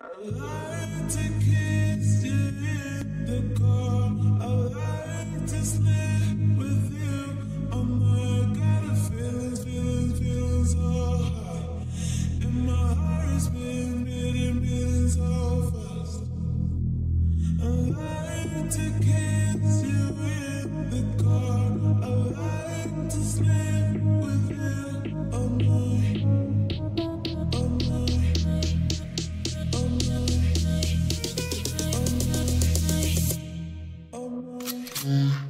like to kiss you in the car. My,